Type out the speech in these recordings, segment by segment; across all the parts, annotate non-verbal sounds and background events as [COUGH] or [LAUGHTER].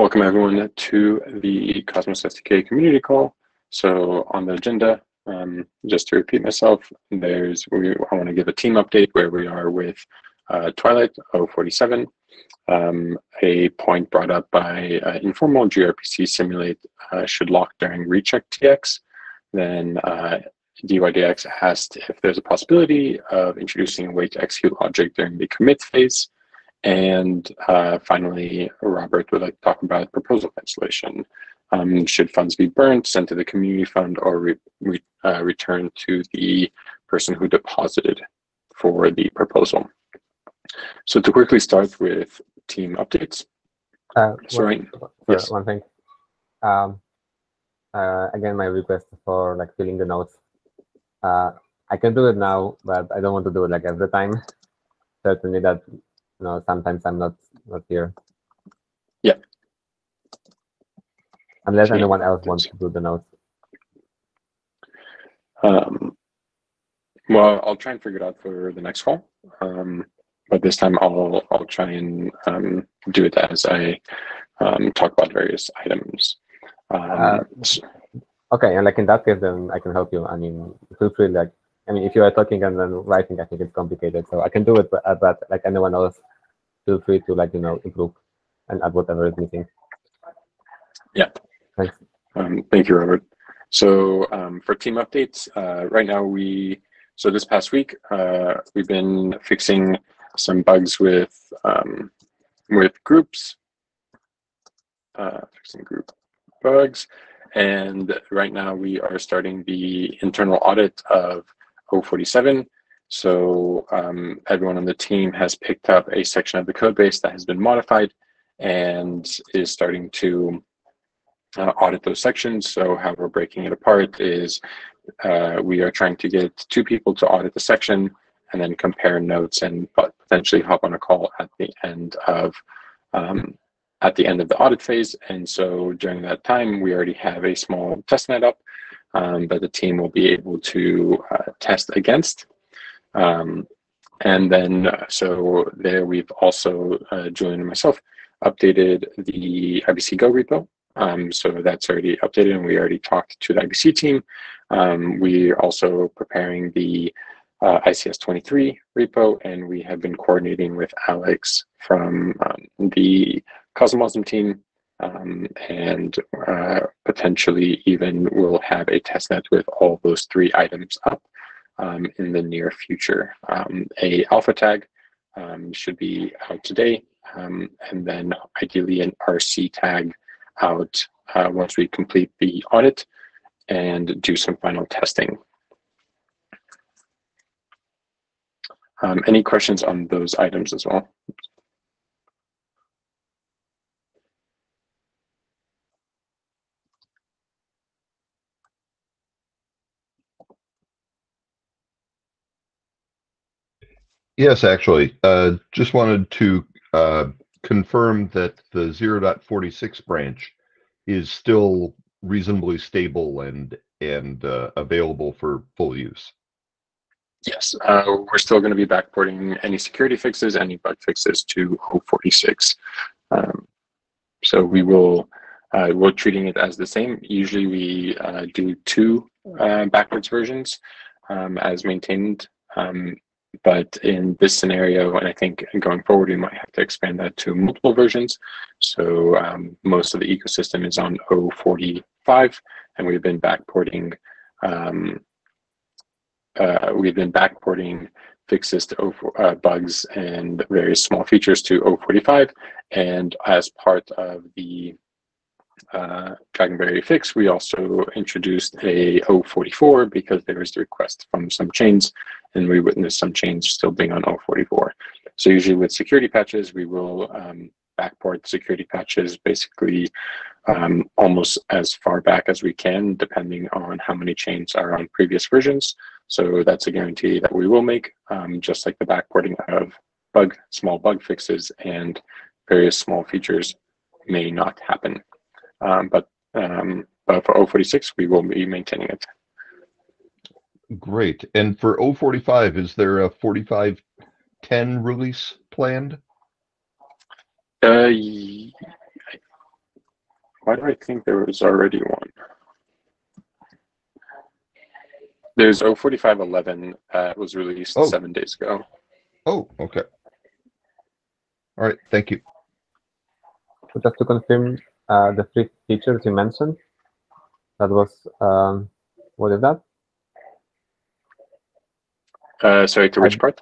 welcome everyone to the Cosmos SDK community call. So on the agenda, um, just to repeat myself, there's we, I want to give a team update where we are with uh, Twilight 047, um, a point brought up by uh, informal gRPC simulate uh, should lock during recheck TX. Then uh, DYDX asked if there's a possibility of introducing a way to execute logic during the commit phase. And uh, finally, Robert would like to talk about proposal cancellation. Um, should funds be burnt, sent to the community fund, or re re uh, returned to the person who deposited for the proposal? So to quickly start with team updates. Uh, Sorry. One, yes. one thing. Um, uh, again, my request for like filling the notes. Uh, I can do it now, but I don't want to do it like every time. Certainly that, you know, sometimes I'm not not here. Yeah. Unless anyone else wants to do the notes. Um, well, I'll try and figure it out for the next call. Um, but this time I'll I'll try and um, do it as I um, talk about various items. Um, uh. Okay, and like in that case, then I can help you. I mean, feel free. Like, I mean, if you are talking and then writing, I think it's complicated. So I can do it, but, uh, but like anyone else, feel free to like you know improve and add whatever is missing. Yeah. Thanks. Um, thank you, Robert. So um, for team updates, uh, right now we so this past week uh, we've been fixing some bugs with um, with groups, uh, fixing group bugs, and right now we are starting the internal audit of 047. So um, everyone on the team has picked up a section of the code base that has been modified and is starting to uh, audit those sections. So how we're breaking it apart is uh, we are trying to get two people to audit the section and then compare notes and potentially hop on a call at the end of um, at the end of the audit phase. And so during that time, we already have a small testnet up um, that the team will be able to uh, test against. Um, and then, uh, so there we've also, uh, Julian and myself, updated the IBC Go repo. Um, so that's already updated and we already talked to the IBC team. Um, we are also preparing the uh, ICS23 repo, and we have been coordinating with Alex from um, the CosmWasm team, um, and uh, potentially even we'll have a testnet with all those three items up um, in the near future. Um, a alpha tag um, should be out today, um, and then ideally an RC tag out uh, once we complete the audit and do some final testing. Um, any questions on those items as well? Yes, actually, uh, just wanted to uh, confirm that the 0.46 branch is still reasonably stable and and uh, available for full use. Yes, uh, we're still going to be backporting any security fixes, any bug fixes to 046. Um, so we will, uh, we're treating it as the same. Usually we uh, do two uh, backwards versions um, as maintained. Um, but in this scenario, and I think going forward, we might have to expand that to multiple versions. So um, most of the ecosystem is on 045, and we've been backporting um, uh, we've been backporting fixes to uh, bugs and various small features to 045. And as part of the uh, Dragonberry fix, we also introduced a 044 because there was the request from some chains and we witnessed some chains still being on 044. So usually with security patches, we will um, backport security patches basically um, almost as far back as we can, depending on how many chains are on previous versions. So that's a guarantee that we will make, um, just like the backporting of bug, small bug fixes and various small features may not happen. Um, but, um, but for 046, we will be maintaining it. Great. And for 045, is there a 4510 release planned? Uh, why do I think there was already one? There's 04511 uh, was released Oh. seven days ago. Oh, okay. All right, thank you. So just to confirm, uh, the three features you mentioned, that was, um, what is that? Uh, sorry, to which part?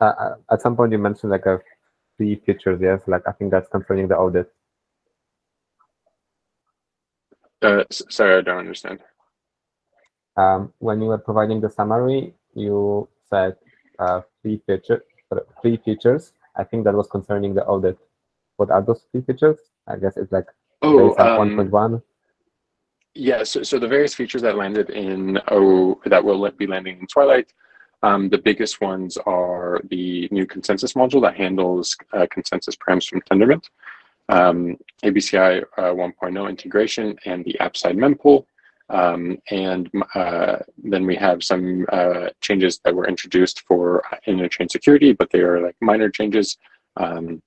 Uh, uh, at some point you mentioned like a three features, yes, like I think that's concerning the audit. Uh, sorry, I don't understand. Um, when you were providing the summary, you said uh, three feature, sorry, three features. I think that was concerning the audit. What are those three features? I guess it's like Oh, based um, 1.1. Yeah, so, so the various features that landed in oh that will be landing in Twilight, um, the biggest ones are the new consensus module that handles uh, consensus params from Tendermint, um, ABCI uh, 1.0 integration, and the app side mempool. Um, and uh, then we have some uh, changes that were introduced for interchain security, but they are like minor changes. Um,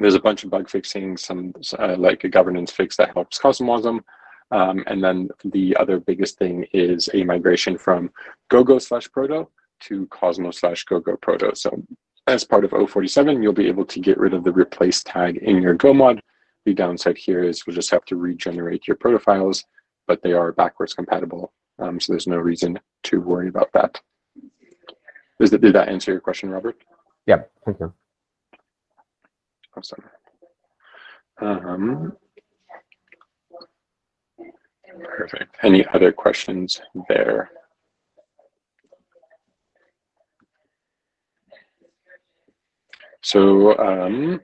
there's a bunch of bug fixing, some uh, like a governance fix that helps CosmWasm. Um, and then the other biggest thing is a migration from GoGo slash Proto to Cosmos slash GoGo Proto. So as part of 047, you'll be able to get rid of the replace tag in your Go mod. The downside here is we'll just have to regenerate your proto files, but they are backwards compatible. Um, so there's no reason to worry about that. Does that, did that answer your question, Robert? Yeah, thank you. Awesome. Um, perfect. Any other questions there? So um,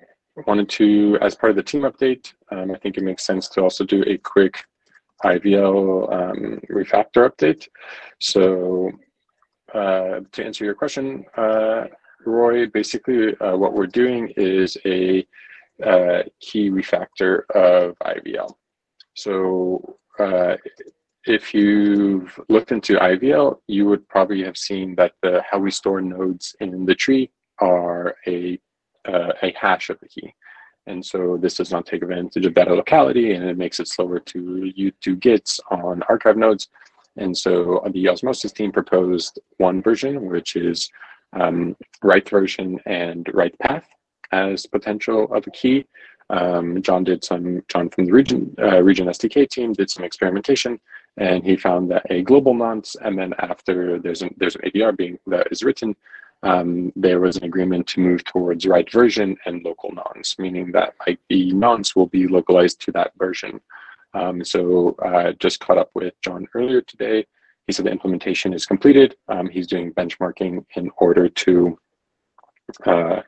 wanted to, as part of the team update, um, I think it makes sense to also do a quick IAVL um, refactor update. So uh, to answer your question, uh, Roy, basically uh, what we're doing is a uh, key refactor of IAVL. So uh, if you've looked into IAVL, you would probably have seen that the how we store nodes in the tree are a uh, a hash of the key. And so this does not take advantage of data locality and it makes it slower to you do gits on archive nodes. And so the osmosis team proposed one version, which is um, write version and write path as potential of a key. Um, John did some, John from the Regen, uh, Regen SDK team did some experimentation and he found that a global nonce and then after there's an, there's an ADR being that is written, um, there was an agreement to move towards write version and local nonce, meaning that like the nonce will be localized to that version. Um, so uh, just caught up with John earlier today. He said the implementation is completed. Um, he's doing benchmarking in order to uh,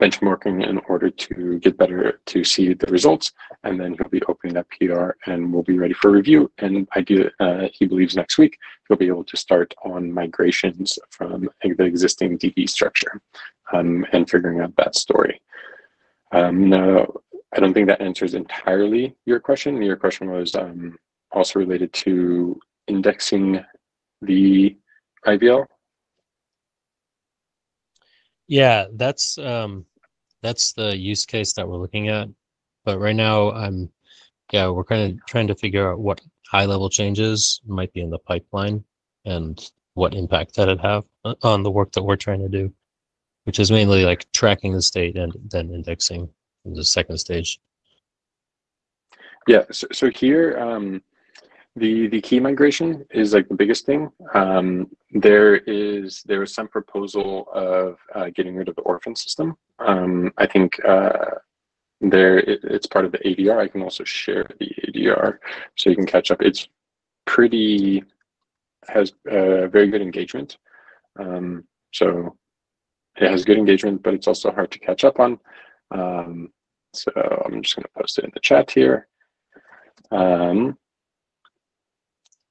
benchmarking in order to get better to see the results, and then he'll be opening that PR and we'll be ready for review. And I do, uh, he believes next week he'll be able to start on migrations from the existing DB structure um, and figuring out that story. Um, I don't think that answers entirely your question. Your question was um, also related to indexing the IAVL. Yeah, that's um that's the use case that we're looking at. But right now I'm yeah, we're kind of trying to figure out what high level changes might be in the pipeline and what impact that'd have on the work that we're trying to do, which is mainly like tracking the state and then indexing in the second stage. Yeah, so, so here, um, the the key migration is like the biggest thing. Um, there is there is some proposal of uh, getting rid of the orphan system. Um, I think uh, there it, it's part of the ADR. I can also share the ADR so you can catch up. It's pretty has uh, very good engagement. Um, so it has good engagement, but it's also hard to catch up on. Um, so I'm just going to post it in the chat here. Um,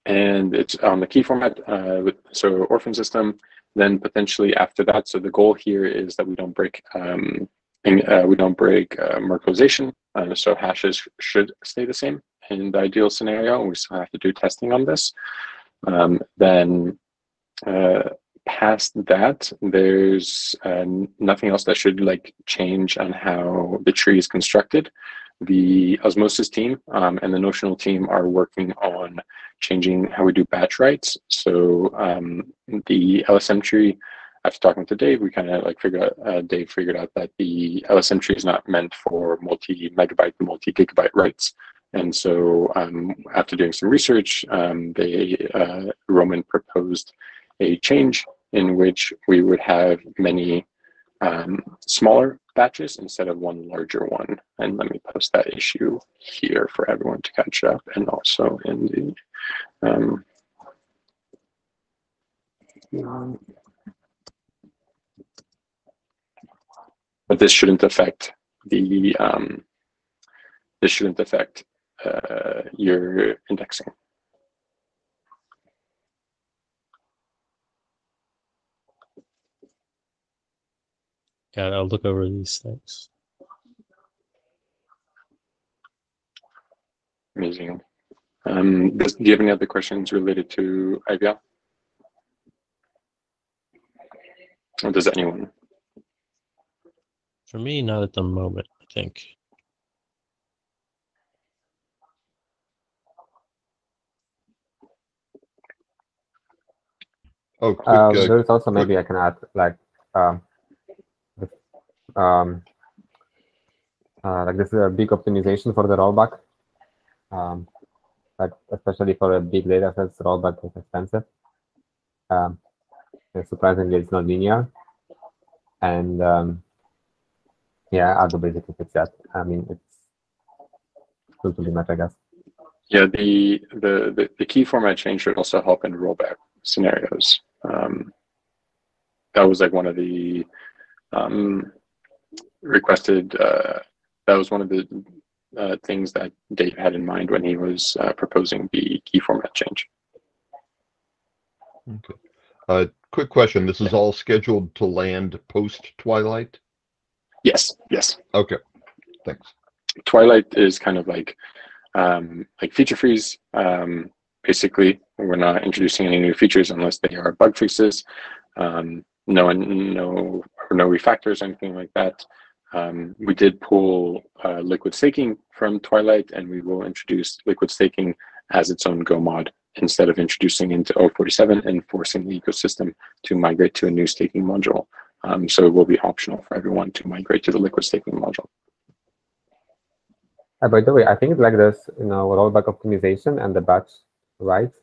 and it's on the key format, uh, with, so orphan system, then potentially after that. So the goal here is that we don't break, um, and, uh, we don't break uh, Merkleization. Uh, so hashes should stay the same in the ideal scenario. We still have to do testing on this. Um, then uh, past that, there's uh, nothing else that should like change on how the tree is constructed. The osmosis team um, and the notional team are working on changing how we do batch writes. So um, the LSM tree, after talking to Dave, we kind of like figured out, uh, Dave figured out that the LSM tree is not meant for multi megabyte, multi gigabyte writes. And so um, after doing some research, um, they, uh, Roman proposed a change in which we would have many um, smaller batches instead of one larger one. And let me post that issue here for everyone to catch up and also in the um, but this shouldn't affect the um, this shouldn't affect uh, your indexing. Yeah, I'll look over these things. Amazing. Um, does, do you have any other questions related to IAVL? Or does anyone? For me, not at the moment, I think. Oh, quick, Uh, uh, there's also maybe I can add like um, um, uh, like this is a big optimization for the rollback. Um, like especially for a big data sets, rollback is expensive. Um, surprisingly, it's not linear. And um, yeah, I'll basically fix that. I mean, it's good to much, I guess. Yeah, the, the, the, the key format change should also help in rollback scenarios. Um, that was like one of the um, requested, uh, that was one of the uh, things that Dave had in mind when he was uh, proposing the key format change. Okay. Uh, quick question. This is all scheduled to land post Twilight? Yes, yes. Okay. Thanks. Twilight is kind of like um, like feature freeze. Um, basically, we're not introducing any new features unless they are bug fixes. Um, no, no, or no refactors, anything like that. Um, we did pull uh, liquid staking from Twilight, and we will introduce liquid staking as its own Go mod instead of introducing into O47 and forcing the ecosystem to migrate to a new staking module. Um, so it will be optional for everyone to migrate to the liquid staking module. Uh, by the way, I think it's like this, you know, rollback optimization and the batch writes,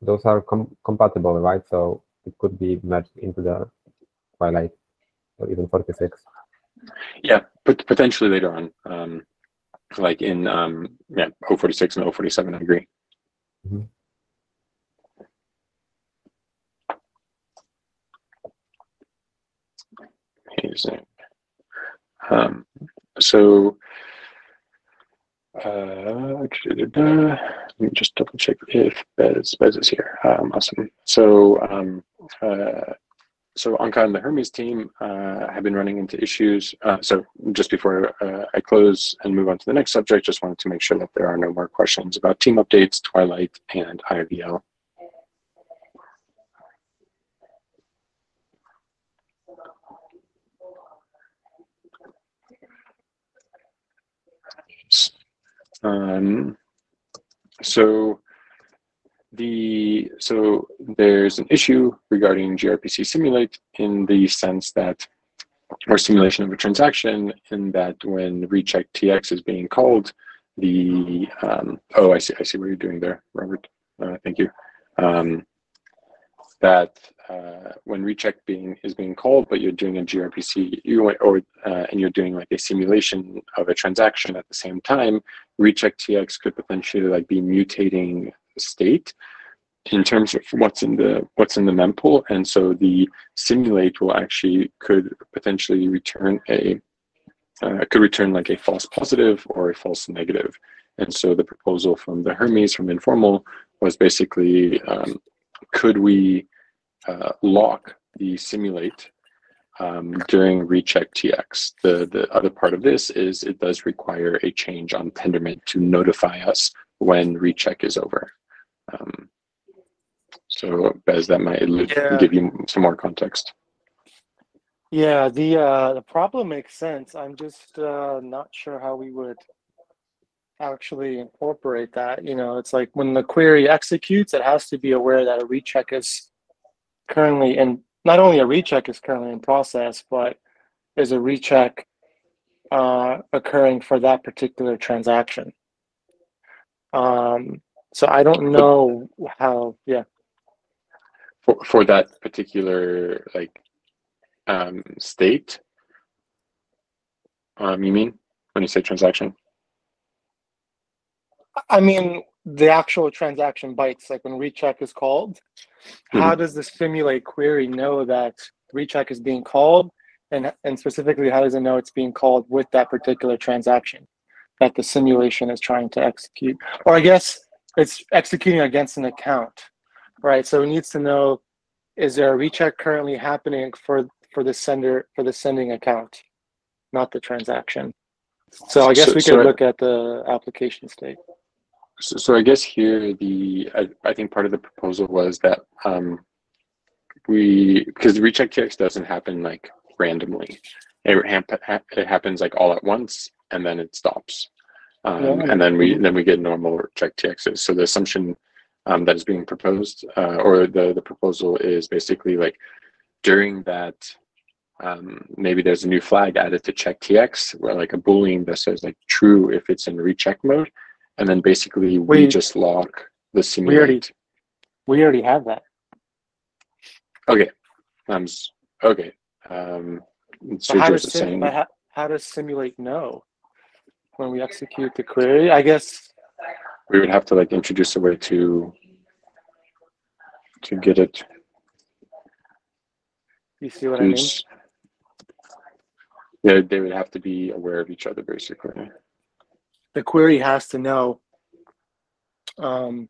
those are com compatible, right? So it could be merged into the Twilight or even 46. Yeah, but potentially later on, um, like in um, yeah, 046 and 047, I agree. Mhm. Amazing. Um, so, uh, let me just double check if Bez, Bez is here. Um, awesome. So, um, uh, so Anca and the Hermes team uh, have been running into issues. Uh, so just before uh, I close and move on to the next subject, just wanted to make sure that there are no more questions about team updates, Twilight, and IAVL. Um, so the so there's an issue regarding gRPC simulate in the sense that or simulation of a transaction in that when recheck tx is being called the um, oh I see I see what you're doing there Robert. Uh, thank you. Um, that uh, when recheck being is being called but you're doing a gRPC you or uh, and you're doing like a simulation of a transaction at the same time recheck tx could potentially like be mutating state in terms of what's in the what's in the mempool. And so the simulate will actually could potentially return a uh, could return like a false positive or a false negative. And so the proposal from the hermes from informal was basically um, could we uh, lock the simulate um, during recheck tx the the other part of this is it does require a change on tendermint to notify us when recheck is over um, so Bez, that might Yeah. give you some more context. Yeah, the uh, the problem makes sense. I'm just uh, not sure how we would actually incorporate that. You know, it's like when the query executes, it has to be aware that a recheck is currently in. Not only a recheck is currently in process, but is a recheck uh, occurring for that particular transaction. Um, so I don't know how. Yeah. For for that particular like um, state. Um, you mean when you say transaction? I mean, the actual transaction bytes, like when recheck is called, mm-hmm. how does the simulate query know that recheck is being called? And, and specifically, how does it know it's being called with that particular transaction that the simulation is trying to execute? Or I guess it's executing against an account, right? So it needs to know, is there a recheck currently happening for for the sender for the sending account, not the transaction. So I guess so, we could so look at the application state. So, so I guess here the I, I think part of the proposal was that um, we because the recheck TX doesn't happen like randomly. It, it happens like all at once and then it stops. Um, yeah. And then we then we get normal check TXs. So the assumption um, that is being proposed uh, or the the proposal is basically like during that um, maybe there's a new flag added to check TX where like a boolean that says like true if it's in recheck mode. And then basically we, we just lock the simulate. We already, we already have that. Okay. Um, okay. Um, so how, does sim- how, how does simulate know when we execute the query? I guess we would have to like introduce a way to to get it. You see what I mean? Yeah, they would have to be aware of each other basically. The query has to know. Um,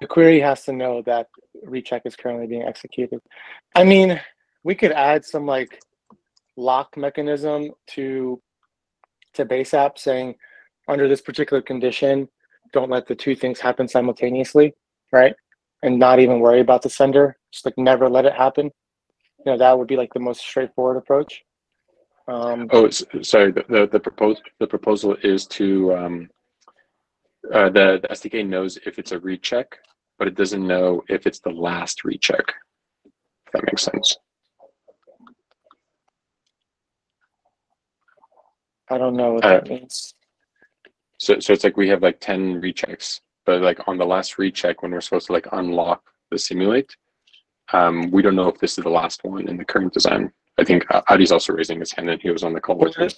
the query has to know that recheck is currently being executed. I mean, we could add some like lock mechanism to to base app saying under this particular condition, don't let the two things happen simultaneously, right? And not even worry about the sender. Just like never let it happen you know that would be like the most straightforward approach. Um, oh, sorry. The, the the proposal the proposal is to um, uh, the the SDK knows if it's a recheck, but it doesn't know if it's the last recheck. If that makes sense. I don't know what uh, that means. So so it's like we have like ten rechecks, but like on the last recheck when we're supposed to like unlock the simulate, um, we don't know if this is the last one in the current design. I think Adi's also raising his hand and he was on the call with me.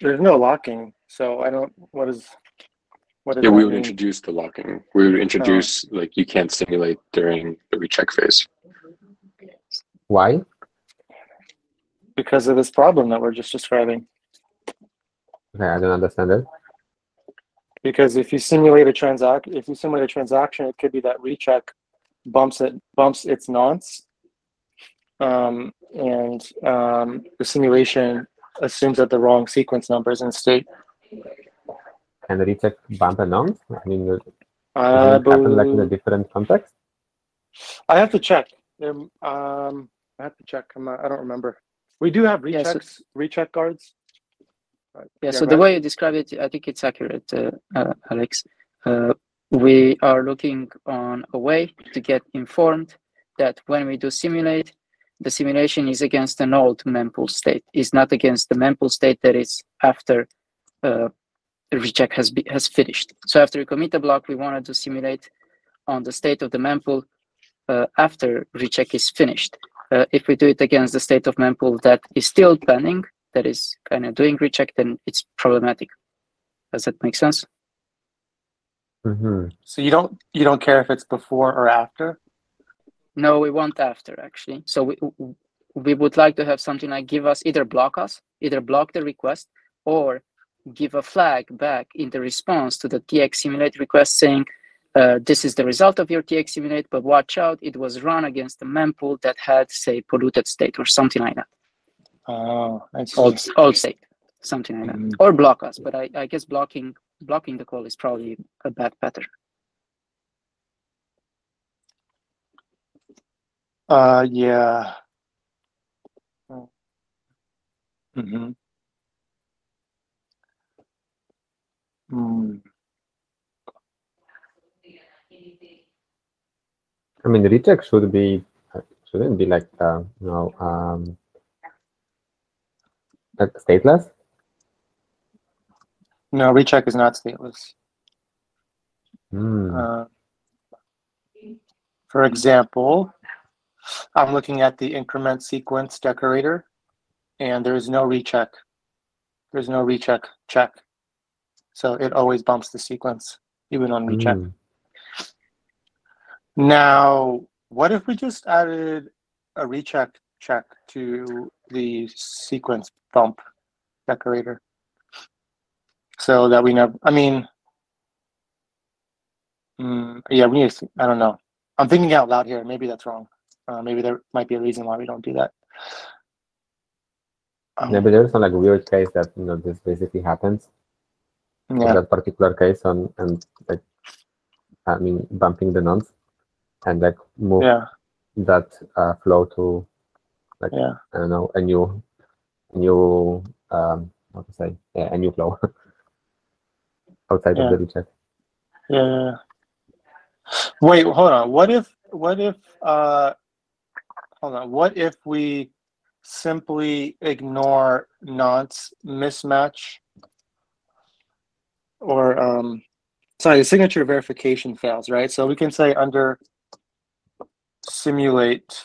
There's no locking, so I don't, what is, what is Yeah, we would mean? introduce the locking. We would introduce, oh. like, you can't simulate during the recheck phase. Why? Because of this problem that we're just describing. Okay, I don't understand it. Because if you simulate a transact, if you simulate a transaction, it could be that recheck bumps it bumps its nonce, um, and um, the simulation assumes that the wrong sequence numbers in state. Can the recheck bump a nonce? I mean, does uh, it happen like in a different context? I have to check. Um, I have to check. I'm not, I don't remember. We do have rechecks, yeah, so, recheck guards. Yeah, so the way you describe it, I think it's accurate, uh, uh, Alex. Uh, we are looking on a way to get informed that when we do simulate, the simulation is against an old mempool state, is not against the mempool state that is after uh, recheck has be, has finished. So after we commit a block, we wanted to simulate on the state of the mempool uh, after recheck is finished. Uh, if we do it against the state of mempool that is still pending, that is kind of doing recheck, then it's problematic. Does that make sense? Mm-hmm. So you don't you don't care if it's before or after? No, we want after actually. So we we would like to have something like give us either block us, either block the request, or give a flag back in the response to the TX simulate request saying uh, this is the result of your TX simulate, but watch out, it was run against a mempool that had say polluted state or something like that. Oh, old, old state, something like mm-hmm. that, or block us. But I, I guess blocking blocking the call is probably a bad pattern. Uh, yeah. Mm-hmm. Mm. I mean, the recheck should be shouldn't be like uh, you know um, stateless. No, recheck is not stateless. Hmm. Uh, for example, I'm looking at the increment sequence decorator, and there's no recheck. There's no recheck check. So it always bumps the sequence, even on recheck. Hmm. Now, what if we just added a recheck check to the sequence bump decorator? So that we know, I mean, mm, yeah, we need to, I don't know. I'm thinking out loud here. Maybe that's wrong. Uh, maybe there might be a reason why we don't do that. Um, Maybe there's some like weird case that you know this basically happens. In yeah, that particular case on and like I mean bumping the nonce and like move yeah, that uh, flow to like yeah. I don't know a new new um what to say yeah, a new flow [LAUGHS] outside Yeah. of the yeah, yeah. Wait, hold on. What if what if uh hold on. What if we simply ignore nonce mismatch or um sorry, the signature verification fails, right? So we can say under simulate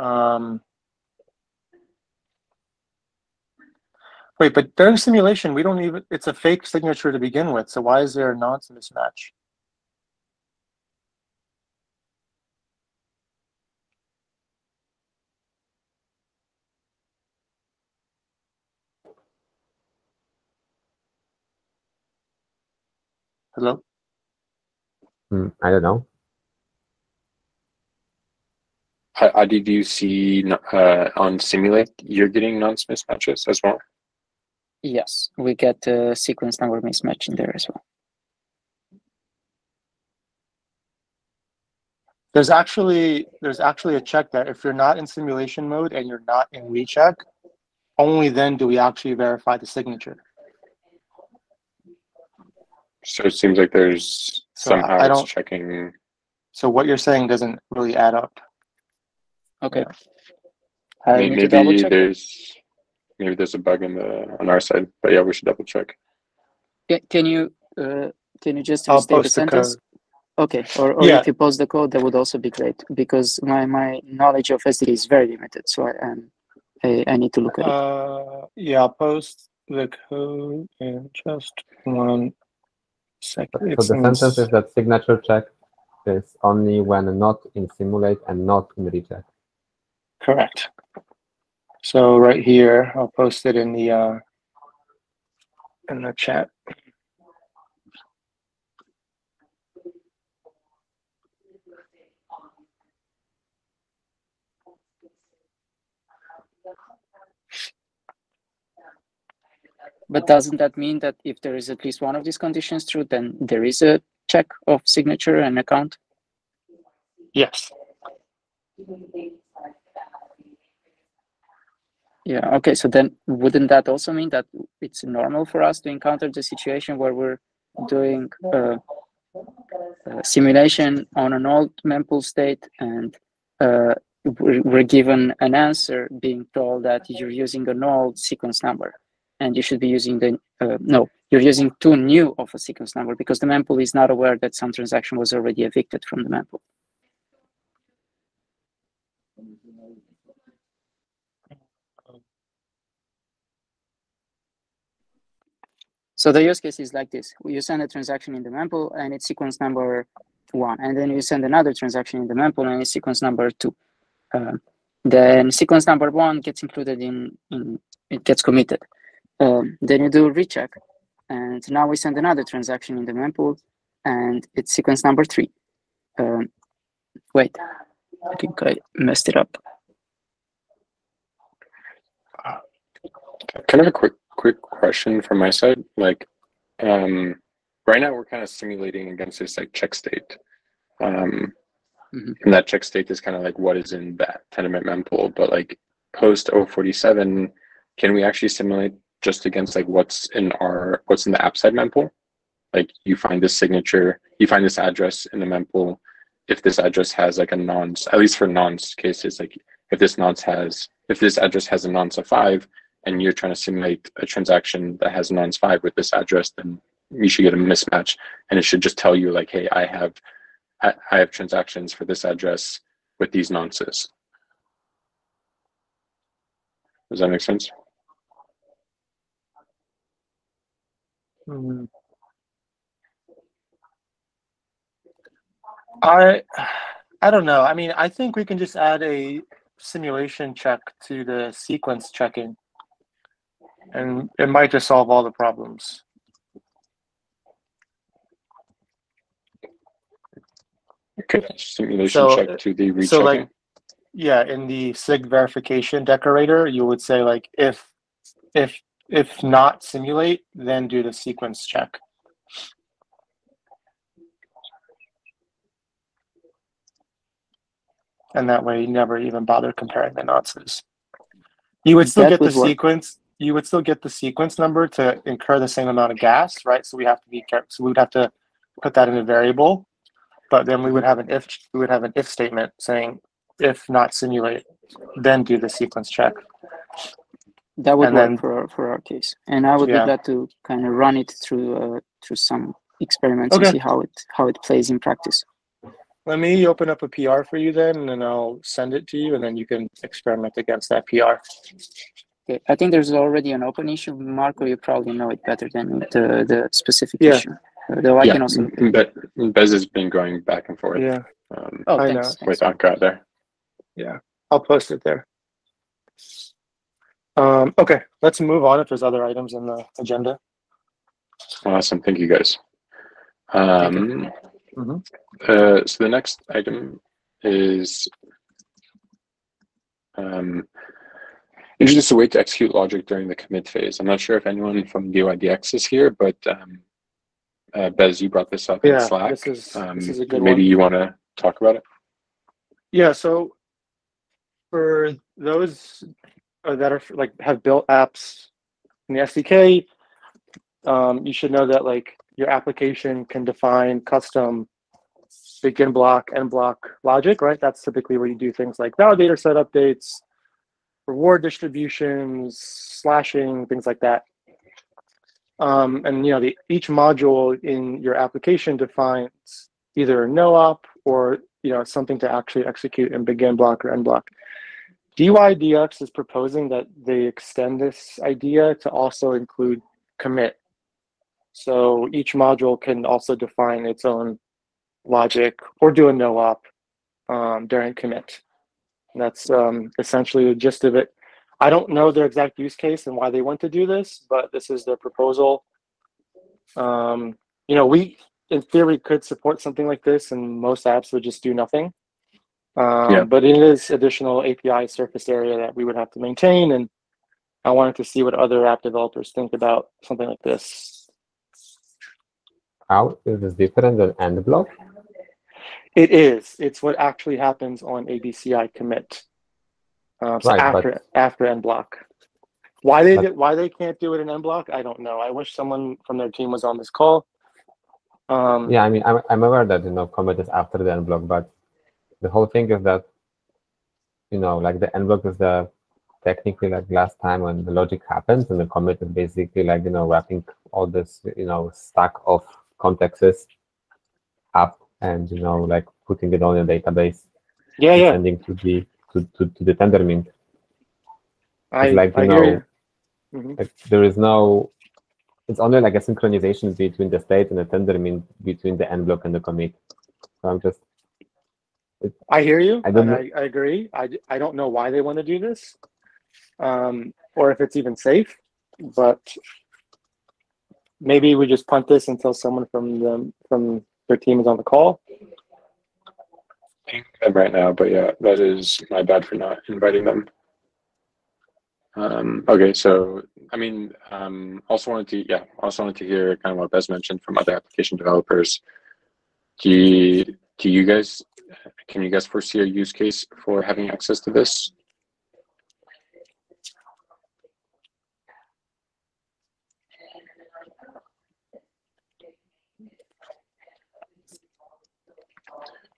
um Wait, but during simulation, we don't even, it's a fake signature to begin with. So why is there a nonce mismatch? Hello? Hmm, I don't know. How, how did you see uh, on Simulate? You're getting nonce mismatches as well. Yes, we get a sequence number mismatch in there as well. There's actually there's actually a check that if you're not in simulation mode and you're not in recheck, only then do we actually verify the signature. So it seems like there's So somehow I it's don't- checking. So what you're saying doesn't really add up. Okay. I I mean, need to double maybe check. there's maybe there's a bug in the on our side, but yeah, we should double check. Ca- Can you uh, can you just I'll restate the post the sentence? code. Okay, or, or Yeah. if you post the code, that would also be great because my, my knowledge of SDK is very limited, so I um, I, I need to look at it. Uh, yeah, I'll post the code in just one second. So It's the in sentence s- is that signature check is only when not in simulate and not in recheck. Correct. So right here, I'll post it in the uh, in the chat. But doesn't that mean that if there is at least one of these conditions true, then there is a check of signature and account? Yes. Yeah, okay, so then wouldn't that also mean that it's normal for us to encounter the situation where we're doing uh, uh, simulation on an old mempool state and uh, we're, given an answer being told that you're using an old sequence number and you should be using the, uh, no, you're using too new of a sequence number because the mempool is not aware that some transaction was already evicted from the mempool. So the use case is like this. You send a transaction in the mempool and it's sequence number one, and then you send another transaction in the mempool and it's sequence number two. Uh, then sequence number one gets included in, in it gets committed. Um, then you do a recheck, and now we send another transaction in the mempool, and it's sequence number three. Um, wait, I think I messed it up. Can I have a quick quick question from my side. Like, um, right now we're kind of simulating against this like check state. Um, Mhm. and that check state is kind of like what is in that Tendermint mempool. But like post 047, can we actually simulate just against like what's in our what's in the app side mempool? Like you find this signature, you find this address in the mempool. If this address has like a nonce, at least for nonce cases, like if this nonce has if this address has a nonce of five and you're trying to simulate a transaction that has a nonce five with this address, then you should get a mismatch and it should just tell you like, hey, I have I, I have transactions for this address with these nonces. Does that make sense? Hmm. I I don't know. I mean, I think we can just add a simulation check to the sequence checking, and it might just solve all the problems. Okay, simulation so, check to the rechecking. So like, yeah, in the sig verification decorator, you would say like if if if not simulate, then do the sequence check. And that way you never even bother comparing the nonces. You would still that get the sequence, you would still get the sequence number to incur the same amount of gas, right? So we have to be careful. So we would have to put that in a variable, but then we would have an if we would have an if statement saying if not simulate, then do the sequence check. That would and work then, for, for our case. And I would yeah. be glad to kind of run it through uh, through some experiments okay. and see how it how it plays in practice. Let me open up a PR for you then, and then I'll send it to you, and then you can experiment against that PR. Okay. I think there's already an open issue. Marco, you probably know it better than the, the specific yeah. issue. Uh, though I yeah, can also. But Bez has been going back and forth. Yeah. Um, oh, I thanks, know. With Anca there. Yeah, I'll post it there. Um, okay, let's move on if there's other items in the agenda. Awesome. Thank you, guys. Um, mm -hmm. uh, so the next item is um, introduce a way to execute logic during the commit phase. I'm not sure if anyone from DYDX is here, but um, uh, Bez, you brought this up yeah, in Slack. This is, um, this is a good maybe one. you want to talk about it? Yeah, so for those uh, that are like have built apps in the SDK, um, you should know that like your application can define custom begin block, end block logic, right? That's typically where you do things like validator set updates, reward distributions, slashing, things like that. Um, and you know, the, each module in your application defines either a no op or you know something to actually execute in begin block or end block. DYDX is proposing that they extend this idea to also include commit. So each module can also define its own logic or do a no-op um, during commit. And that's um, essentially the gist of it. I don't know their exact use case and why they want to do this, but this is their proposal. Um, you know, we in theory could support something like this and most apps would just do nothing. Um, yeah. But it is additional API surface area that we would have to maintain. And I wanted to see what other app developers think about something like this. How is this different than end block? It is. It's what actually happens on ABCI commit. Um, so right, after but... after end block. Why they did, why they can't do it in end block, I don't know. I wish someone from their team was on this call. Um, yeah, I mean, I'm, I'm aware that you know commit is after the end block, but the whole thing is that you know like the end block is the technically like last time when the logic happens and the commit is basically like you know wrapping all this you know stack of contexts up and you know like putting it on a database yeah yeah sending to the to, to, to the tendermint I, like you I know. Mm -hmm. like, there is no it's only like a synchronization between the state and the tendermint between the end block and the commit so i'm just I hear you. I, don't I, I, agree. I, I don't know why they want to do this, um, or if it's even safe. But maybe we just punt this until someone from the from their team is on the call. Right now, but yeah, that is my bad for not inviting them. Um, okay, so I mean, um, also wanted to yeah, also wanted to hear kind of what Bez mentioned from other application developers. Do you, do you guys can you guys foresee a use case for having access to this?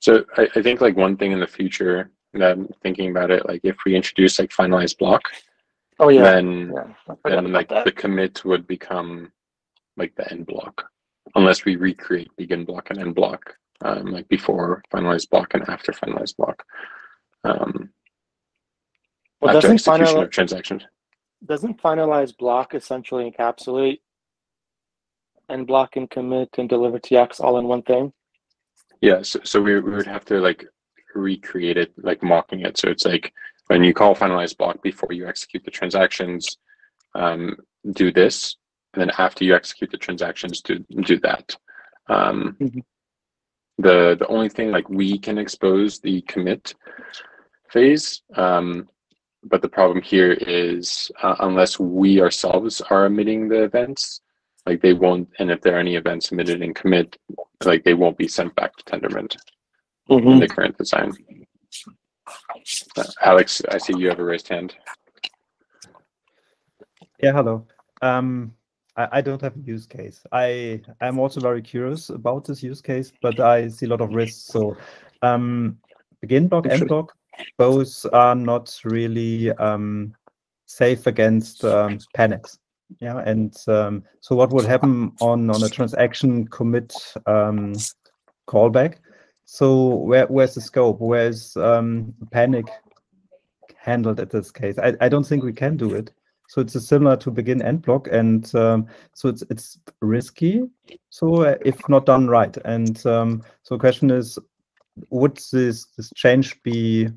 So I, I think like one thing in the future that I'm thinking about it, like if we introduce like finalized block, Oh yeah. then yeah. Then like that. the commit would become like the end block, unless we recreate begin block and end block, um, like before finalized block and after finalized block. Um, Well, after doesn't execution final of transactions. doesn't finalized block essentially encapsulate and block and commit and deliver TX all in one thing? Yeah, so, so we, we would have to like recreate it, like mocking it. So it's like when you call finalize block before you execute the transactions, um, do this, and then after you execute the transactions, do do that. Um, Mhm. The the only thing like we can expose the commit phase, um, but the problem here is uh, unless we ourselves are emitting the events, like they won't. And if there are any events emitted in commit, like they won't be sent back to Tendermint in the current design. Uh, Alex, I see you have a raised hand. Yeah, hello. Um, I, I don't have a use case. I am also very curious about this use case, but I see a lot of risks. So, um, begin block, end block, both are not really um, safe against um, panics. Yeah, and um, so what would happen on on a transaction commit um, callback? So where where's the scope? Where's um, panic handled at this case? I, I don't think we can do it. So it's similar to begin end block, and um, so it's it's risky. So uh, if not done right, and um, so the question is, would this this change be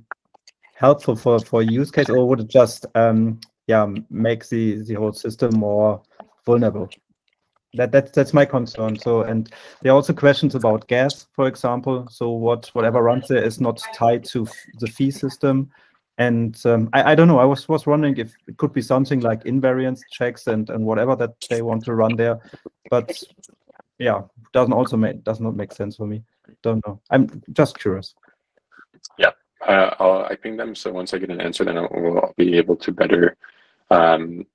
helpful for for use case, or would it just um, yeah make the the whole system more vulnerable? That that's that's my concern. So and there are also questions about gas, for example. So what whatever runs there is not tied to the fee system. And um, I, I don't know. I was was wondering if it could be something like invariance checks and and whatever that they want to run there, but yeah, doesn't also make does not make sense for me. Don't know. I'm just curious. Uh, I'll, I ping them, so once I get an answer, then I'll, we'll be able to better, um,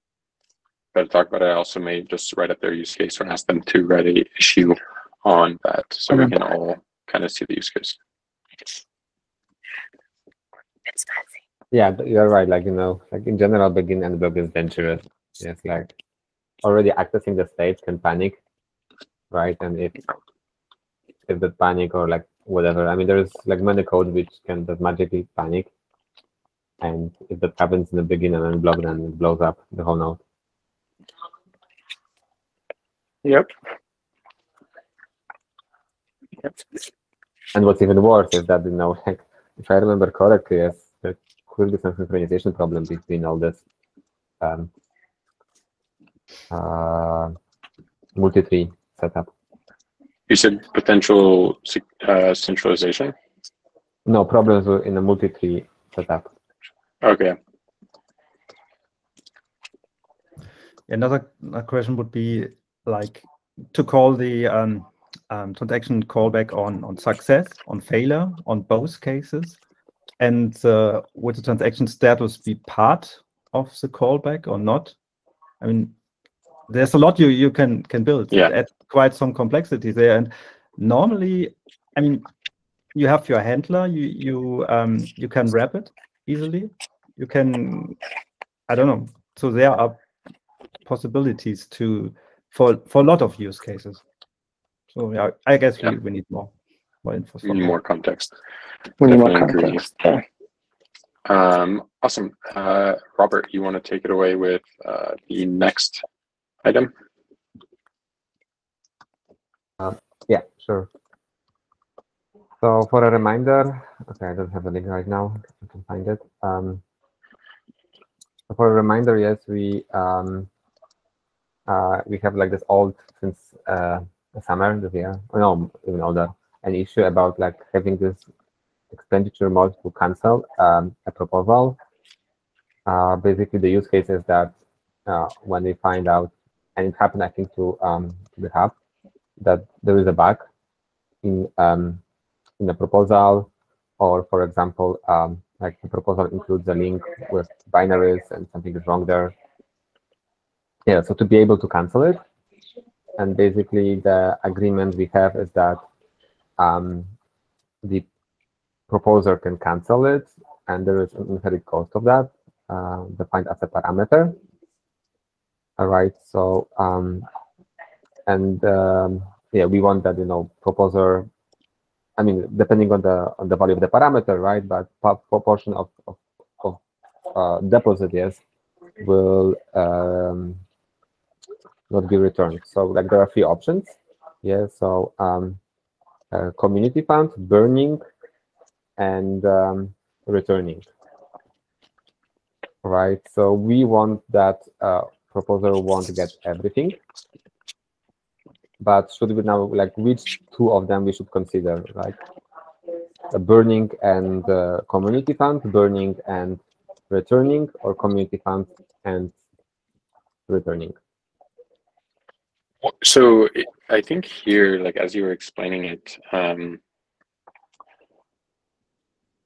better talk about it. I also may just write up their use case or ask them to write a issue on that, so we can all kind of see the use case. Yeah, but you're right. Like, you know, like in general, begin and block is dangerous. Yes, like already accessing the state can panic, right? And if if the panic or like whatever, I mean, there's like many codes which can just magically panic. And if that happens in the beginning and block, then it blows up the whole node. Yep. Yep. And what's even worse is that, you know, [LAUGHS] like if I remember correctly, yes, there could be some synchronization problem between all this um, uh, multi-tree setup. You said potential uh, centralization. No problems in a multi-tree setup. Okay. Another question would be like to call the um, um, transaction callback on on success, on failure, on both cases, and uh, would the transaction status be part of the callback or not? I mean, there's a lot you you can can build. Yeah. It quite some complexity there, and normally, I mean, you have your handler, you you um you can wrap it easily. You can, I don't know. So there are possibilities to for for a lot of use cases. So yeah, I guess Yeah. we, we need more more info. We need more context. We need more Definitely agree. context. Yeah. Um, awesome. Uh, Robert, you want to take it away with uh, the next item? Yeah, sure. So for a reminder, okay, I don't have a link right now. I can find it. Um, for a reminder, yes, we um, uh, we have like this old since uh, the summer this year, no, even older, an issue about like having this expenditure mode to cancel um, a proposal. Uh, basically, the use case is that uh, when we find out, and it happened, I think, to um, to the hub, that there is a bug in um, in the proposal, or for example, um, like the proposal includes a link with binaries and something is wrong there. Yeah, so to be able to cancel it, and basically the agreement we have is that um, the proposer can cancel it, and there is an inherent cost of that uh, defined as a parameter. All right, so um, and um, yeah, we want that you know proposer. I mean, depending on the on the value of the parameter, right? But proportion of of, of uh, deposit yes will um, not be returned. So like there are three options. Yeah, so um, uh, community fund, burning, and um, returning. Right. So we want that uh, proposer won't get everything. But should we now like which two of them we should consider? Like a burning and uh, community fund, burning and returning, or community fund and returning? So I think here, like as you were explaining it, um,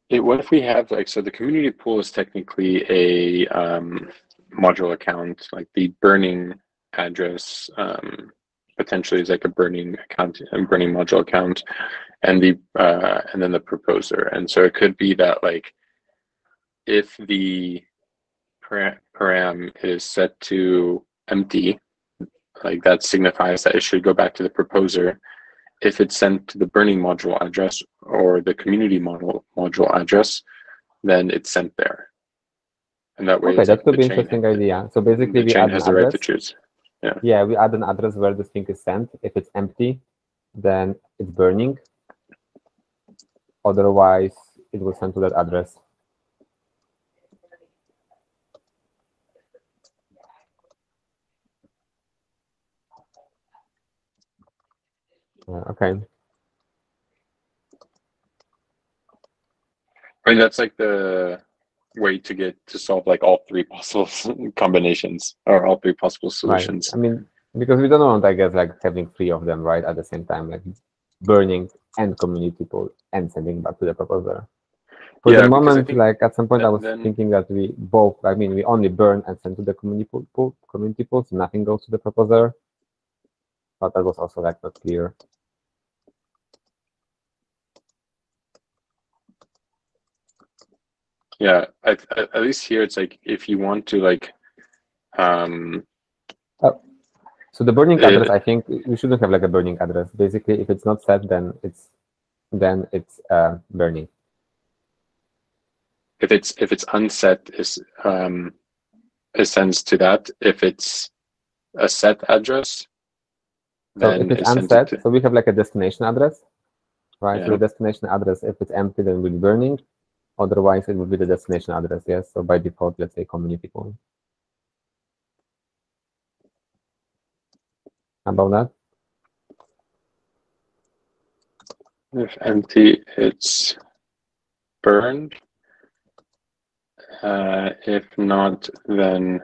it, what if we have like so the community pool is technically a um, module account, like the burning address um, potentially is like a burning account, a burning module account, and the uh, and then the proposer, and so it could be that like if the param is set to empty, like that signifies that it should go back to the proposer. If it's sent to the burning module address or the community module module address, then it's sent there. And that way, okay, that could be interesting idea. So basically, the we add has the address. right to choose. Yeah. Yeah, we add an address where the thing is sent. If it's empty, then it's burning. Otherwise, it will send to that address. Yeah, okay. I mean, that's like the way to get to solve like all three possible [LAUGHS] combinations or all three possible solutions. Right. I mean, because we don't want, I guess, like having three of them right at the same time, like burning and community pool and sending back to the proposer. For yeah, the moment, think, like at some point, I was then, thinking that we both, I mean, we only burn and send to the community pool, pool community pool, so nothing goes to the proposer. But that was also like not clear. Yeah at, at least here it's like if you want to like um oh. so the burning it, address i think we shouldn't have like a burning address. Basically if it's not set then it's then it's uh burning. If it's if it's unset is um it sends to that. If it's a set address so if it's unset it so we have like a destination address right? Yeah. so the destination address if it's empty then will be burning Otherwise, it would be the destination address, yes? So by default, let's say community pool. About that? If empty, it's burned. Uh, if not, then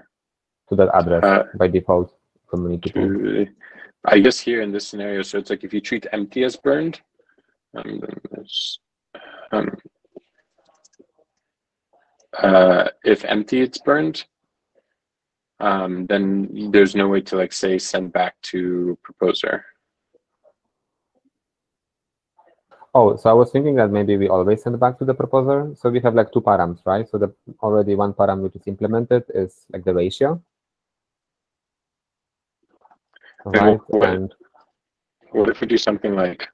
to that address uh, by default community to, pool. I guess here in this scenario, so it's like if you treat empty as burned, um, um, uh, if empty it's burned, um, then there's no way to like say send back to proposer. Oh, so I was thinking that maybe we always send back to the proposer. So we have like two params, right? So the already one param which is implemented is like the ratio. Right. What, and what if we do something like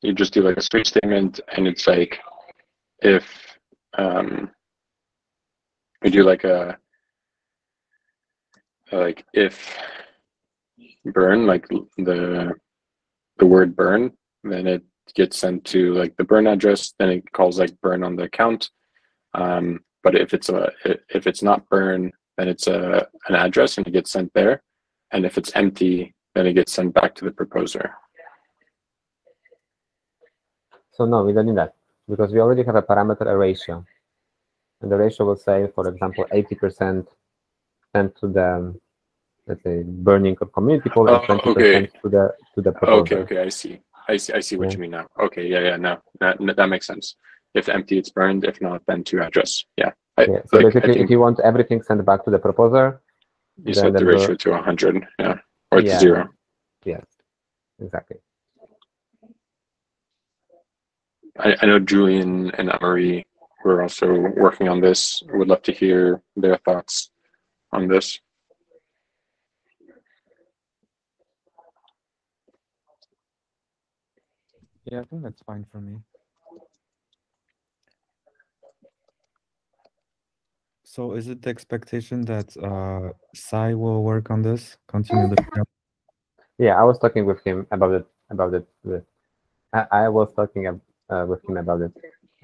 you just do like a switch statement and it's like if um, we do like a like if burn like the the word burn then it gets sent to like the burn address then it calls like burn on the account. Um, but if it's a if it's not burn then it's a an address and it gets sent there. And if it's empty then it gets sent back to the proposer. So no we don't need that because we already have a parameter ratio and the ratio will say, for example, 80% sent to the let's say burning of community pool and 20% okay. to the to the proposal. Okay, okay, I see. I see I see what yeah. you mean now. Okay, yeah, yeah, no. That that makes sense. If empty it's burned, if not, then to address. Yeah. I, yeah. So like, basically if you want everything sent back to the proposer, you set the ratio to hundred, yeah. Or yeah. to zero. Yes, exactly. I, I know Julian and Emery were also working on this. Would love to hear their thoughts on this. Yeah, I think that's fine for me. So is it the expectation that uh, Sai will work on this, continue the Yeah, I was talking with him about it. About it. With, I, I was talking uh, with him about it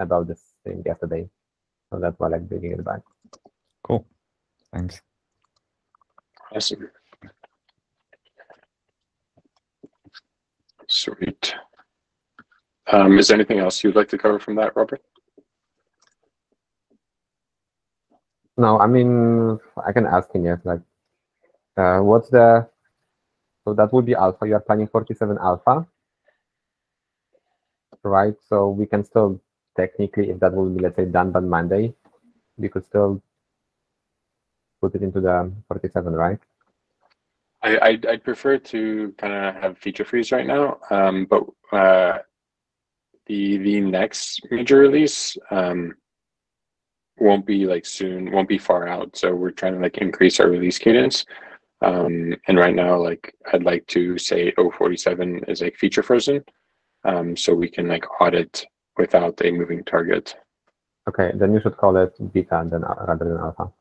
about this thing yesterday, so that's why I'm bringing it back. Cool. Thanks. Awesome. Sweet. Um, is there anything else you'd like to cover from that, Robert? No, I mean, I can ask him, yes, like, uh, what's the, so that would be alpha, you are planning 47 alpha, right? So we can still technically, if that will be, let's say, done by Monday, we could still put it into the 47, right? I, I'd, I'd prefer to kind of have feature freeze right now, um, but uh, the the next major release um, won't be like soon, won't be far out. So we're trying to like increase our release cadence. Um, and right now, like I'd like to say 047 is like feature frozen. Um, so we can like audit without a moving target. Okay, then you should call it beta then rather than alpha.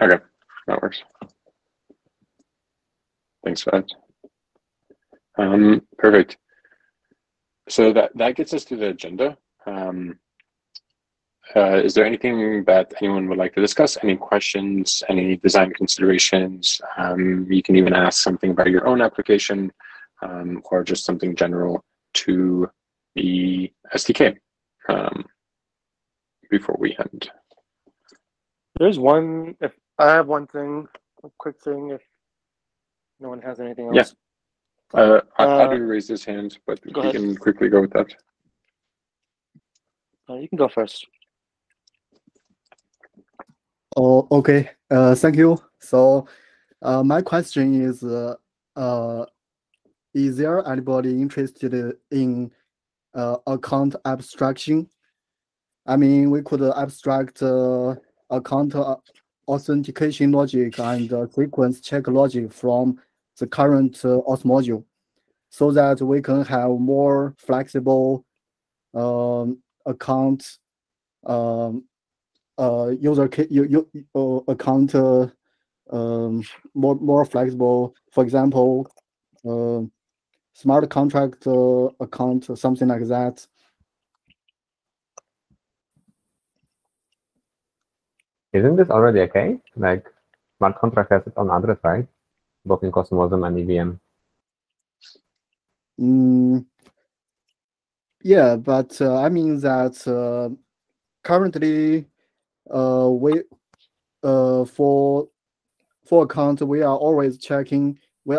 Okay, that works. Thanks for that. Um, perfect. So that, that gets us to the agenda. Um, uh, is there anything that anyone would like to discuss? Any questions, any design considerations? Um, you can even ask something about your own application um, or just something general to the SDK um, before we end. There's one, if I have one thing, a quick thing, if no one has anything else. Yeah. Uh, Uh, Adu raised his hand, but go we ahead. can quickly go with that. Uh, you can go first. Oh, okay. Uh, thank you. So, uh, my question is, uh, uh, is there anybody interested in uh, account abstraction? I mean, we could abstract uh, account uh, authentication logic and uh, sequence check logic from the current uh, auth module, so that we can have more flexible um, account um, uh, user you, you, account um, more more flexible. For example, uh, smart contract uh, account or something like that. Isn't this already okay? Like, smart contract has its own address, right? Both in CosmWasm and EVM. Mm, yeah, but uh, I mean that uh, currently uh, we uh, for for account we are always checking we're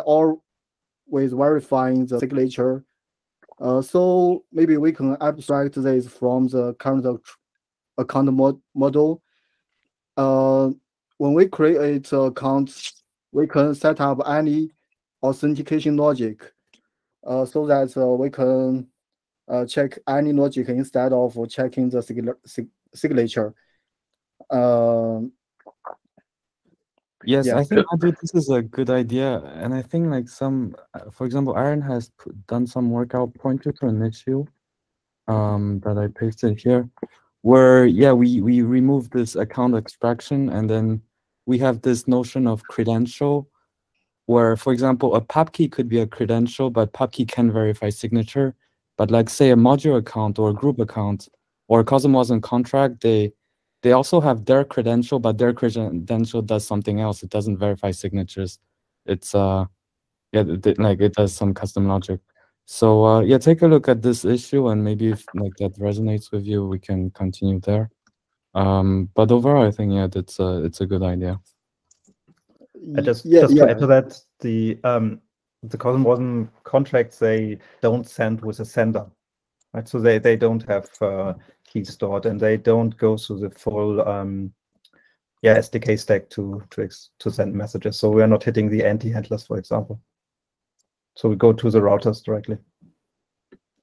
always verifying the signature. Uh, so maybe we can abstract this from the current account mod- model. Uh, when we create accounts we can set up any authentication logic. Uh, so that uh, we can uh, check any logic instead of checking the sigla- sig- signature. Um, Yes, Yeah. I think Andrew, this is a good idea, and I think like some, uh, for example, Aaron has put, done some work. I'll point you to an issue um, that I pasted here, where yeah, we we remove this account abstraction, and then we have this notion of credential, where for example, a pub key could be a credential, but pub key can verify signature, but like say a module account or a group account or a CosmWasm contract, they they also have their credential, but their credential does something else. It doesn't verify signatures. It's uh, yeah, th- th- like it does some custom logic. So uh, yeah, take a look at this issue, and maybe if like that resonates with you, we can continue there. Um, but overall, I think yeah, that's a it's a good idea. Uh, just yeah, just yeah. to add to that, the um the CosmWasm contracts they don't send with a sender, right? So they they don't have uh, keys stored and they don't go through the full um yeah SDK stack to to to send messages. So we are not hitting the ante handlers, for example. So we go to the routers directly.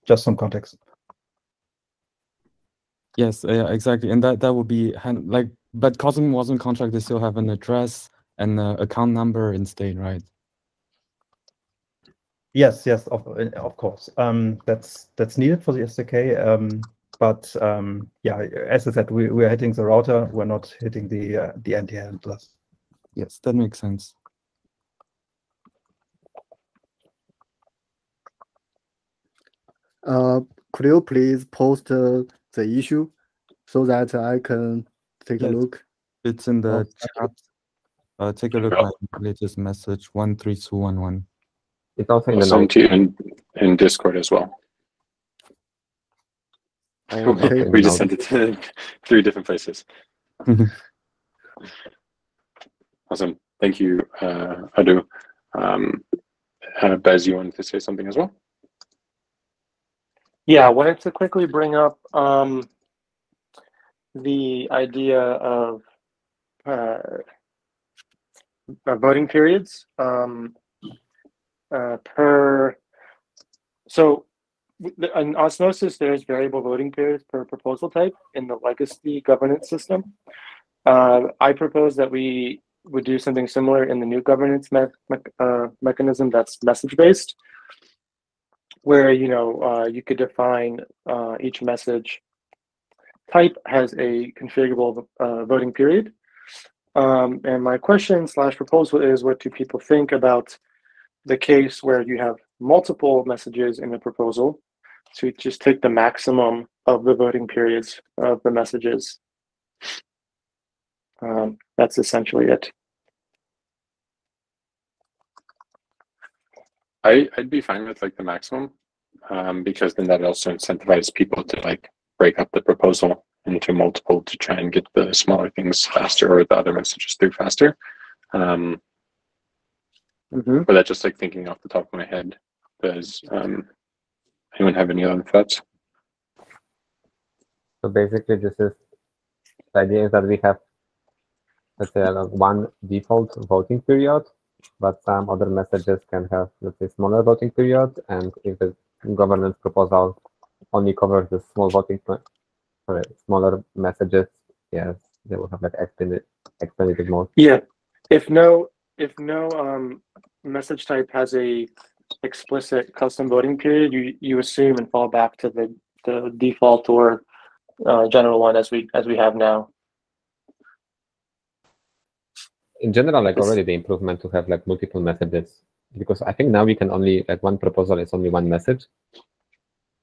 Just some context. Yes, yeah, exactly, and that that would be hand, like, but CosmWasm contract. They still have an address and account number in state, right? Yes, yes, of of course. Um, that's that's needed for the SDK. Um, but um, yeah, as I said, we we are hitting the router. We're not hitting the uh, the ante handlers. Yes, that makes sense. Uh, could you please post uh, the issue so that I can take yes. a look? It's in the chat. Uh, take a look at my latest message, 13211. It's also in the note. in, in Discord as well. Okay. [LAUGHS] we just sent it to [LAUGHS] three different places. [LAUGHS] awesome. Thank you, uh, Adu. Um, uh, Bez, you wanted to say something as well? Yeah, I wanted to quickly bring up um, the idea of uh, voting periods um, uh, per. So in Osmosis, there's variable voting periods per proposal type in the legacy governance system. Uh, I propose that we would do something similar in the new governance me me uh, mechanism that's message based where you know uh, you could define uh, each message type has a configurable uh, voting period. Um, and my question slash proposal is, what do people think about the case where you have multiple messages in a proposal to just take the maximum of the voting periods of the messages? Um, that's essentially it. I, I'd be fine with like the maximum um, because then that also incentivizes people to like break up the proposal into multiple to try and get the smaller things faster or the other messages through faster. Um, mm-hmm. But that's just like thinking off the top of my head. Does um, anyone have any other thoughts? So basically, this is the idea is that we have let's say one default voting period but some other messages can have, let's say, smaller voting period. And if the governance proposal only covers the small voting, sorry, smaller messages, yes, they will have like expanded, expanded mode. Yeah. If no, if no um, message type has a explicit custom voting period, you you assume and fall back to the the default or uh, general one as we as we have now in general, like already the improvement to have like multiple messages because I think now we can only like one proposal is only one message.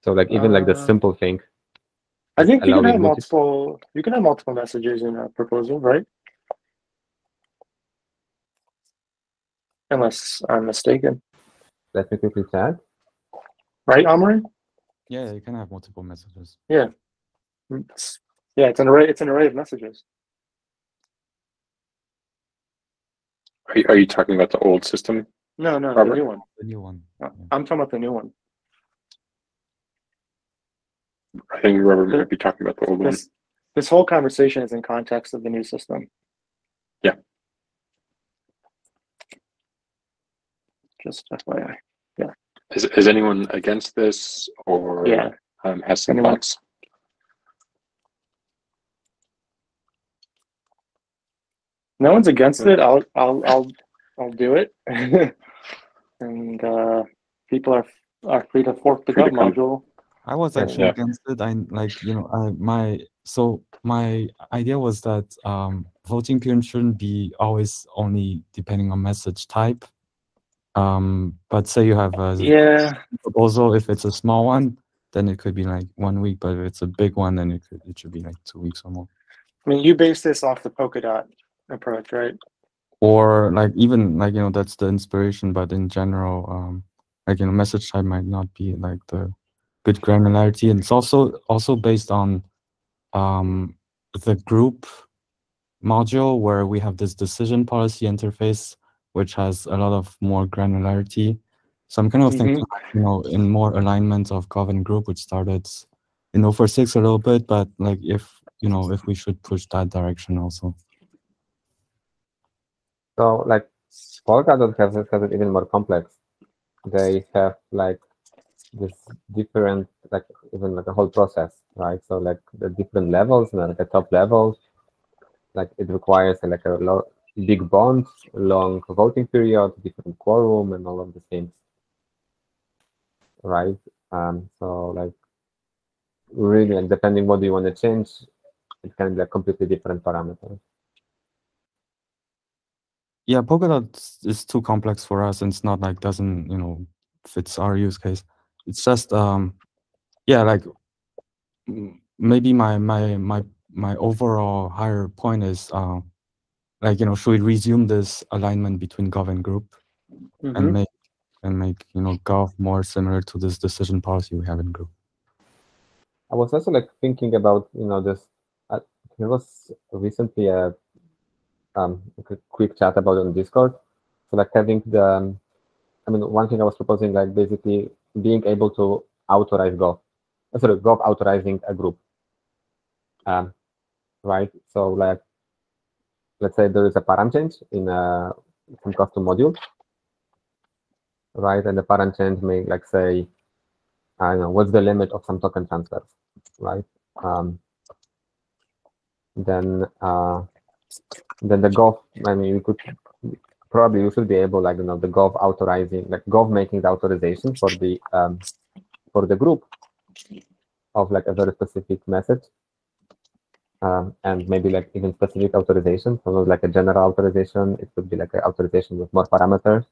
So like even uh, like the uh, simple thing. I think you can have multiple. You can have multiple messages in a proposal, right? Unless I'm mistaken. Let me quickly check. Right, Amari? Yeah, you can have multiple messages. Yeah. It's, yeah, it's an array. It's an array of messages. Are you, are you talking about the old system? No, no, Robert? the new one. The new one. Uh, I'm talking about the new one. I think Robert might be talking about the old this, one. This whole conversation is in context of the new system. Yeah. Just FYI. Yeah. Is, is anyone against this or yeah. um, has some anyone? thoughts? no one's against it. I'll I'll I'll I'll do it. [LAUGHS] and uh, people are are free to fork the gov module. I was actually yeah. against it. I like you know I my so my idea was that um, voting period shouldn't be always only depending on message type. Um, but say you have a yeah proposal, if it's a small one, then it could be like one week. But if it's a big one, then it could it should be like two weeks or more. I mean, you base this off the Polkadot approach, right? Or like even like you know that's the inspiration, but in general, um, like you know message type might not be like the good granularity, and it's also also based on um, the group module where we have this decision policy interface, which has a lot of more granularity. So I'm kind of mm -hmm. thinking, you know, in more alignment of gov and group, which started in 046 a little bit, but like if you know if we should push that direction also. So like Polkadot has, has it even more complex. They have like this different like even like a whole process, right? So like the different levels and like the top levels, like it requires like a lot big bonds, long voting period, different quorum, and all of the things, right? Um, so like really, like depending what you want to change, it can be a completely different parameter. Yeah, Polkadot is too complex for us, and it's not like doesn't you know fits our use case. It's just um, yeah, like maybe my my my my overall higher point is uh, like you know should we resume this alignment between gov and group mm -hmm. and mm-hmm. make and make you know gov more similar to this decision policy we have in group i was also like thinking about you know this uh, there was recently a um a quick chat about on discord so like having the um, i mean one thing i was proposing like basically being able to authorize gov uh, sorry gov authorizing a group um right so like let's say there is a param change in a, some custom module, right? And the param change may like say, I don't know, what's the limit of some token transfers, right? Um, then uh, then the gov, I mean, you could probably you should be able, like you know, the gov authorizing, like gov making the authorization for the um, for the group of like a very specific message um, and maybe like even specific authorization. So like a general authorization, it could be like an authorization with more parameters,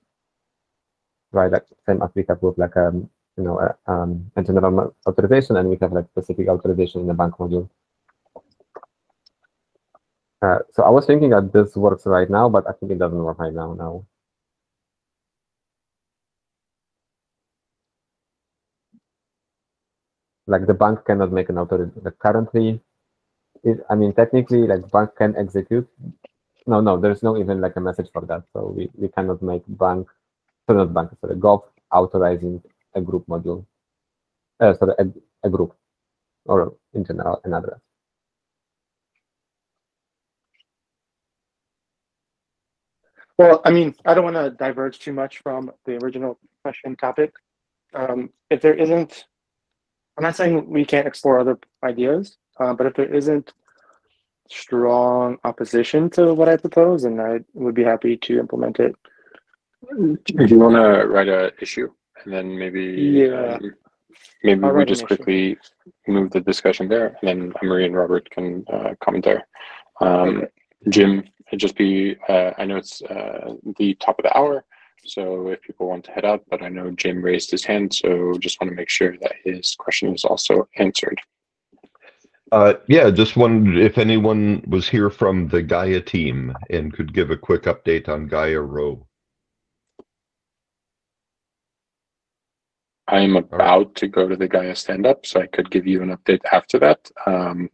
right? Like same as we have with like a um, you know a, um, a general authorization, and we have like specific authorization in the bank module. Uh, so I was thinking that this works right now, but I think it doesn't work right now. Now. Like the bank cannot make an authorization. Currently, I mean, technically, like bank can execute. No, no, there's no even like a message for that. So we, we cannot make bank, so not bank, sorry, Gov authorizing a group module. Uh, sorry, a, a group, or in general, an address. Well, I mean, I don't want to diverge too much from the original question topic. Um, if there isn't, I'm not saying we can't explore other ideas, uh, but if there isn't strong opposition to what I propose, then I would be happy to implement it. If you want to write a issue, and then maybe yeah, um, maybe I'll we just quickly issue. move the discussion there, and then Marie and Robert can uh, comment there. Um, okay. Jim, it just be. Uh, I know it's uh, the top of the hour, so if people want to head out, but I know Jim raised his hand, so just want to make sure that his question is also answered. Uh, yeah, just wondered if anyone was here from the Gaia team and could give a quick update on Gaia Rho. I'm about to go to the Gaia stand-up, so I could give you an update after that. Um,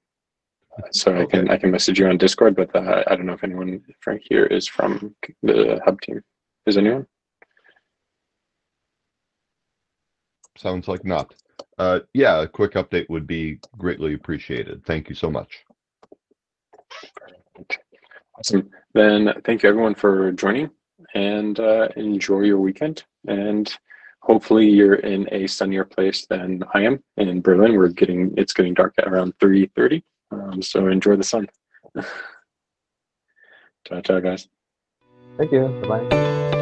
so okay. I can I can message you on Discord, but uh, I don't know if anyone from here is from the hub team. Is anyone? Sounds like not. Uh, yeah, a quick update would be greatly appreciated. Thank you so much. Awesome. Then thank you everyone for joining and uh, enjoy your weekend. And hopefully you're in a sunnier place than I am in Berlin. We're getting it's getting dark at around 3:30. Um, so enjoy the sun. [LAUGHS] ciao, ciao, guys. Thank you. Bye bye.